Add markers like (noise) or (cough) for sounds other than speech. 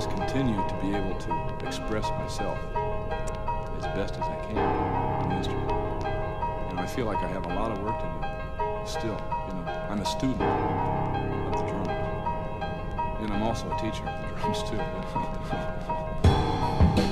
just continue to be able to express myself as best as I can in instrument. and I feel like I have a lot of work to do still. You know, I'm a student of the drums. And I'm also a teacher of the drums too. (laughs)